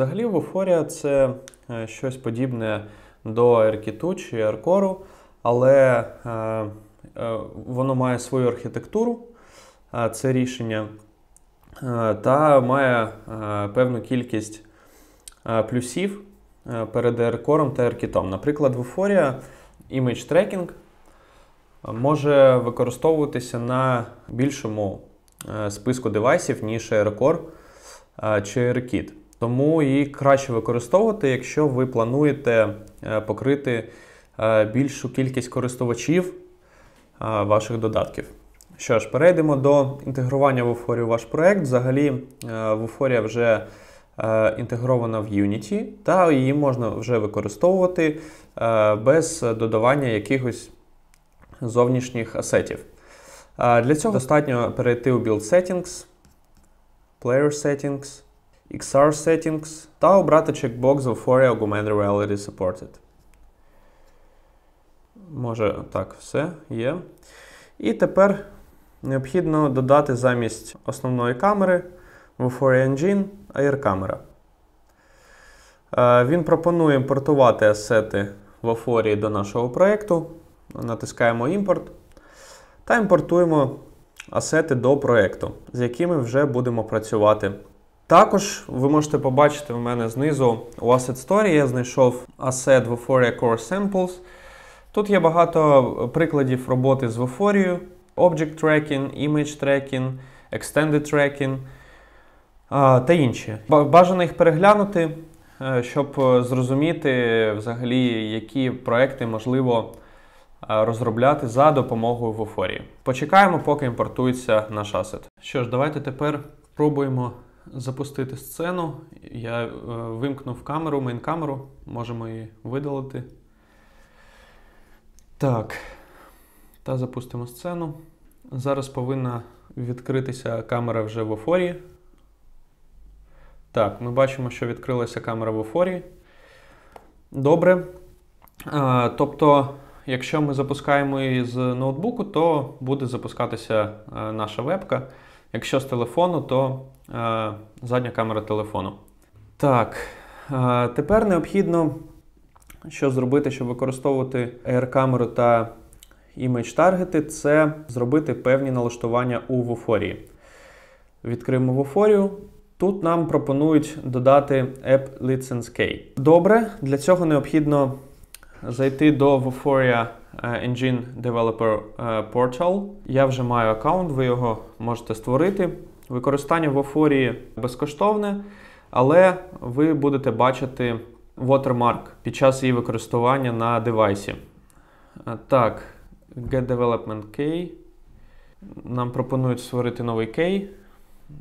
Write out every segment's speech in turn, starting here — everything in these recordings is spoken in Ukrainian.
Взагалі, Vuforia це е, щось подібне до AirKit чи AirCore, але е, е, воно має свою архітектуру, це рішення, та має певну кількість плюсів перед AirCore та AirKit. Наприклад, Vuforia Image Tracking може використовуватися на більшому списку девайсів, ніж AirCore е, чи AirKit. Тому її краще використовувати, якщо ви плануєте е, покрити е, більшу кількість користувачів е, ваших додатків. Що ж, перейдемо до інтегрування в Vuforia у ваш проект. Взагалі, Vuforia вже інтегрована в Unity, та її можна вже використовувати без додавання якихось зовнішніх асетів. Для цього достатньо перейти у Build Settings, Player Settings, XR Settings та обрати чекбокс Vuforia Augmented Reality Supported. Може, так, все є. І тепер необхідно додати замість основної камери Vuforia Engine Air камера. Він пропонує імпортувати асети в Vuforia до нашого проєкту. Натискаємо імпорт та імпортуємо асети до проєкту, з якими вже будемо працювати. Також ви можете побачити в мене знизу у Asset Story я знайшов асет Vuforia Core Samples. Тут є багато прикладів роботи з Vuforia, Object Tracking, Image Tracking, Extended Tracking та інші. Бажано їх переглянути, е, щоб е, зрозуміти взагалі, які проекти можливо е, розробляти за допомогою Vuforia. Почекаємо, поки імпортується наш асет. Що ж, давайте тепер спробуємо запустити сцену. Я е, вимкнув камеру, мейн-камеру, можемо її видалити. Так. Та запустимо сцену. Зараз повинна відкритися камера вже в офорі. Так, ми бачимо, що відкрилася камера в офорі. Добре. А, тобто, якщо ми запускаємо її з ноутбуку, то буде запускатися а, наша вебка. Якщо з телефону, то а, задня камера телефону. Так, а, тепер необхідно що зробити, щоб використовувати AR-камеру та Image таргети, це зробити певні налаштування у Vuforia. Відкриємо Vuforia. Тут нам пропонують додати App License Key. Добре, для цього необхідно зайти до Vuforia е, Engine Developer е, Portal. Я вже маю аккаунт, ви його можете створити. Використання Vuforia безкоштовне, але ви будете бачити watermark під час її використання на девайсі. Так, Get Development Key. Нам пропонують створити новий key.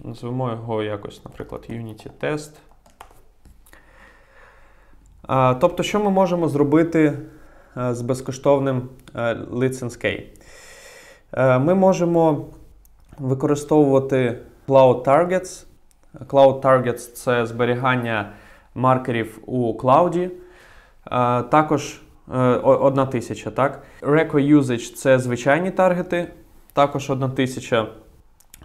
Назвемо його якось, наприклад, Unity Test. Тобто, що ми можемо зробити з безкоштовним а, Key? Ми можемо використовувати Cloud Targets. Cloud Targets це зберігання маркерів у клауді. Також е, одна тисяча. Так? Reco Usage це звичайні таргети, також одна тисяча.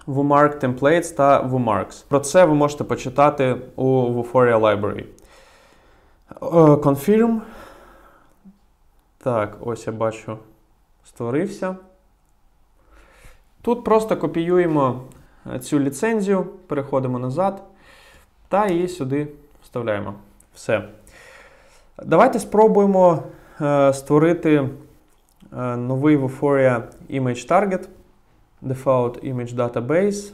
WMark Templates та WMarks. Про це ви можете почитати у Vuforia Library. Е, Confirm. Так, ось я бачу, створився. Тут просто копіюємо е, цю ліцензію, переходимо назад та її сюди вставляємо. Все. Давайте спробуємо е, створити е, новий Vuforia Image Target. Default Image Database.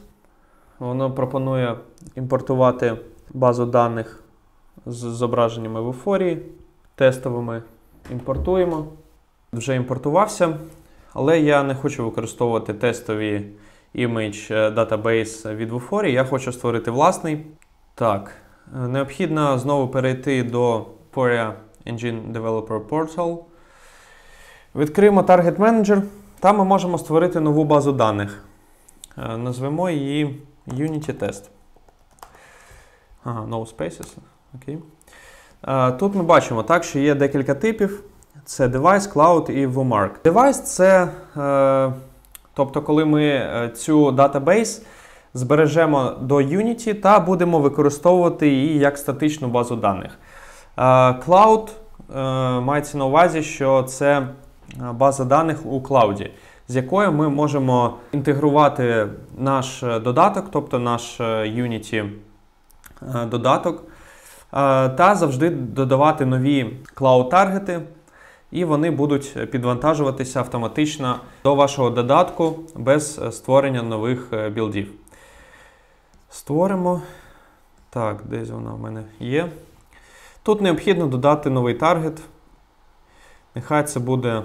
Воно пропонує імпортувати базу даних з зображеннями Vuforia. Тестовими імпортуємо. Вже імпортувався, але я не хочу використовувати тестові е, Database від Vuforia. Я хочу створити власний. Так, е, необхідно знову перейти до Vuforia Engine Developer Portal. Відкриємо Target Manager. Там ми можемо створити нову базу даних. Е, Назвемо її Unity Test. Ага, no spaces. Окей. Е, Тут ми бачимо, так, що є декілька типів: це Device, Cloud і WMark. Device це, е, тобто, коли ми е, цю database збережемо до Unity та будемо використовувати її як статичну базу даних. Е, Cloud е, мається на увазі, що це е, база даних у клауді, з якою ми можемо інтегрувати наш додаток, тобто наш Unity додаток, та завжди додавати нові клауд-таргети і вони будуть підвантажуватися автоматично до вашого додатку без е, створення нових е, білдів. Створимо. Так, десь вона в мене є. Тут необхідно додати новий таргет. Нехай це буде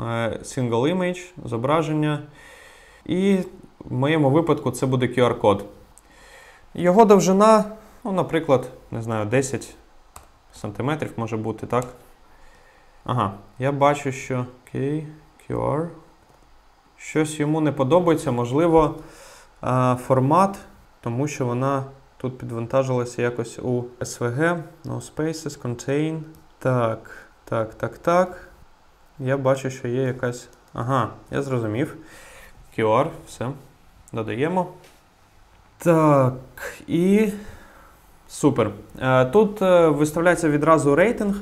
е, single image, зображення. І в моєму випадку це буде QR-код. Його довжина, ну, наприклад, не знаю, 10 см може бути, так? Ага, я бачу, що окей, QR. Щось йому не подобається, можливо, формат, тому що вона тут підвантажилася якось у SVG. No spaces, contain. Так, так, так, так. Я бачу, що є якась. Ага, я зрозумів. QR, все. Додаємо. Так, і. Супер. Е, тут е, виставляється відразу рейтинг.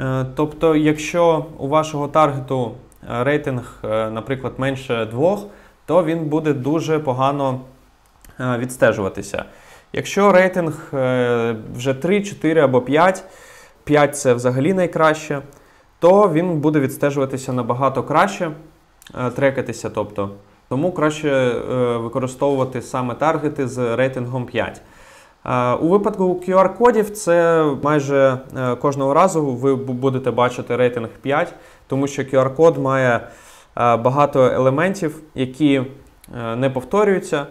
Е, тобто, якщо у вашого таргету рейтинг, наприклад, менше двох, то він буде дуже погано відстежуватися. Якщо рейтинг вже 3, 4 або 5, 5 це взагалі найкраще, то він буде відстежуватися набагато краще, трекатися. тобто. Тому краще використовувати саме таргети з рейтингом 5. У випадку QR-кодів це майже е, кожного разу ви будете бачити рейтинг 5, тому що QR-код має е, багато елементів, які е, не повторюються,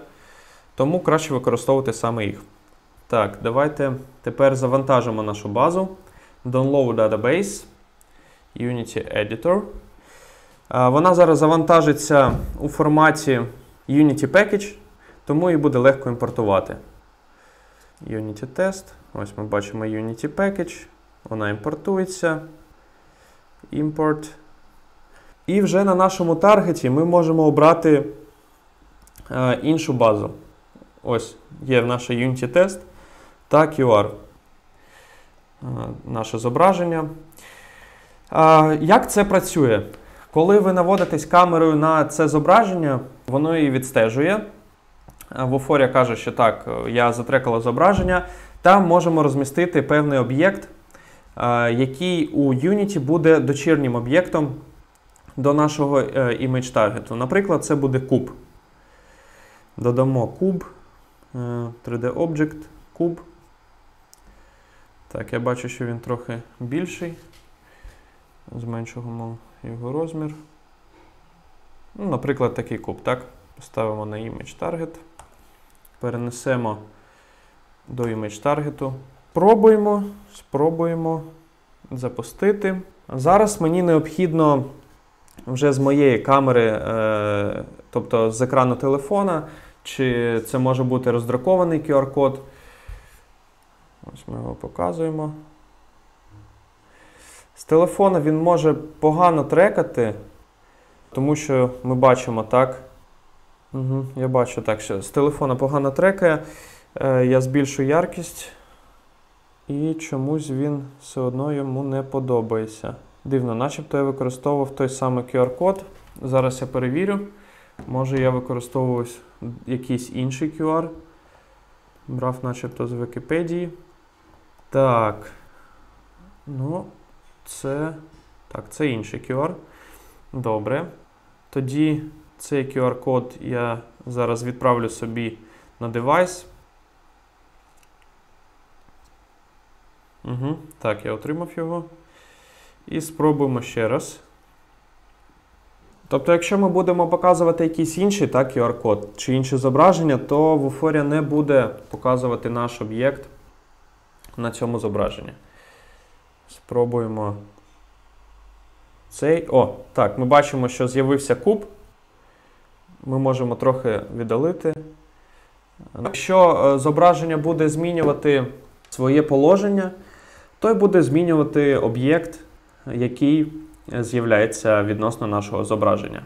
тому краще використовувати саме їх. Так, давайте тепер завантажимо нашу базу. Download Database, Unity Editor. Вона зараз завантажиться у форматі Unity Package, тому її буде легко імпортувати. Unity Test. Ось ми бачимо Unity Package. Вона імпортується. Import. І вже на нашому таргеті ми можемо обрати е, іншу базу. Ось, є наше Unity Test та QR. Е, наше зображення. Е, як це працює? Коли ви наводитесь камерою на це зображення, воно її відстежує. В Офорія каже, що так, я затрекала зображення. Там можемо розмістити певний об'єкт, який у Unity буде дочірнім об'єктом до нашого е, image таргету. Наприклад, це буде куб. Додамо куб, 3D-Object, е, куб. Так, я бачу, що він трохи більший. Зменшуємо його розмір. Ну, Наприклад, такий куб, так? Ставимо на image target перенесемо до image таргету. Пробуємо, спробуємо запустити. Зараз мені необхідно вже з моєї камери, е, тобто з екрану телефона, чи це може бути роздракований QR-код. Ось ми його показуємо. З телефона він може погано трекати, тому що ми бачимо так. Угу, Я бачу так, що з телефона погано трекає. Е, Я збільшую яркість. І чомусь він все одно йому не подобається. Дивно, начебто я використовував той самий QR-код. Зараз я перевірю. Може я використовував якийсь інший QR. Брав начебто з Вікіпедії. Так. Ну, це. Так, це інший QR. Добре. Тоді цей QR-код я зараз відправлю собі на девайс. Угу, Так, я отримав його. І спробуємо ще раз. Тобто, якщо ми будемо показувати якийсь інший QR-код чи інше зображення, то Vuforia не буде показувати наш об'єкт на цьому зображенні. Спробуємо цей. О, так, ми бачимо, що з'явився куб ми можемо трохи віддалити. Якщо е, зображення буде змінювати своє положення, то й буде змінювати об'єкт, який з'являється відносно нашого зображення.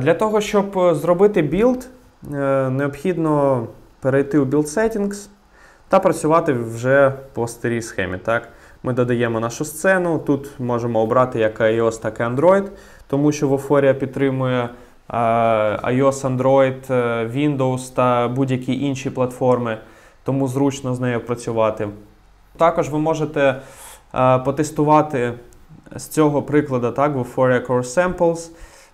Для того, щоб зробити білд е, необхідно перейти у Build Settings та працювати вже по старій схемі. Так? Ми додаємо нашу сцену. Тут можемо обрати як iOS, так і Android, тому що Vuforia підтримує е, iOS, Android, е, Windows та будь-які інші платформи, тому зручно з нею працювати. Також ви можете е, потестувати з цього прикладу так, Voforia Core Samples,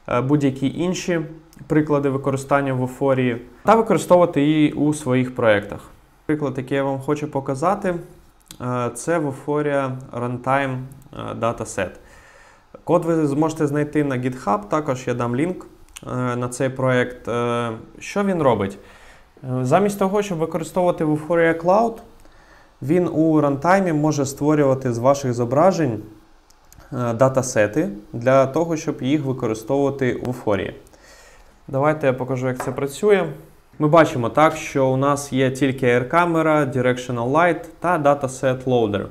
е, будь-які інші приклади використання в Voforia та використовувати її у своїх проєктах. Приклад, який я вам хочу показати, це Voforia Runtime е, Dataset. Код ви зможете знайти на GitHub, також я дам лінк на цей проєкт. Е, Що він робить? Е, Замість того, щоб використовувати Voforia Cloud, він у рантаймі може створювати з ваших зображень е, датасети для того, щоб їх використовувати у Voforia. Давайте я покажу, як це працює. Ми бачимо так, що у нас є тільки Air Camera, Directional Light та Dataset Loader,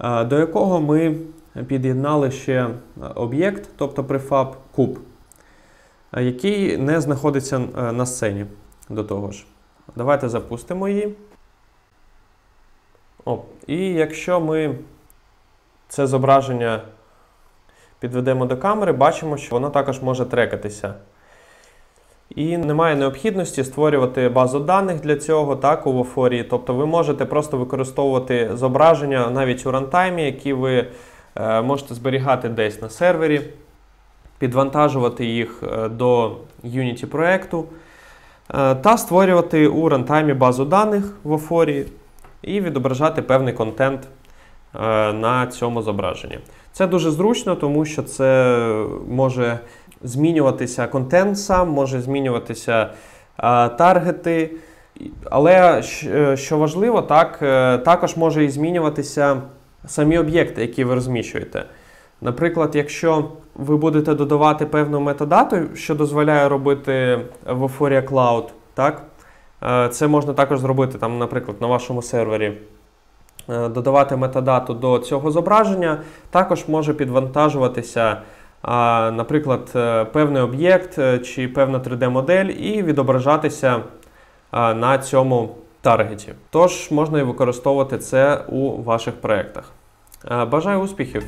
е, до якого ми під'єднали ще об'єкт, тобто prefab куб, е, який не знаходиться е, на сцені до того ж. Давайте запустимо її. О, і якщо ми це зображення підведемо до камери, бачимо, що воно також може трекатися. І немає необхідності створювати базу даних для цього, так, у Voforia. Тобто ви можете просто використовувати зображення навіть у рантаймі, які ви е, можете зберігати десь на сервері, підвантажувати їх е, до Unity проєкту е, та створювати у рантаймі базу даних в Voforia і відображати певний контент е, на цьому зображенні. Це дуже зручно, тому що це може змінюватися контент сам, може змінюватися таргети. Але що важливо, так, також може і змінюватися самі об'єкти, які ви розміщуєте. Наприклад, якщо ви будете додавати певну метадату, що дозволяє робити в Euphoria Cloud, так, е, це можна також зробити, там, наприклад, на вашому сервері. Е, Додавати метадату до цього зображення, також може підвантажуватися наприклад, е, певний об'єкт чи певна 3D-модель і відображатися на цьому таргеті. Тож можна і використовувати це у ваших проєктах. Бажаю успіхів!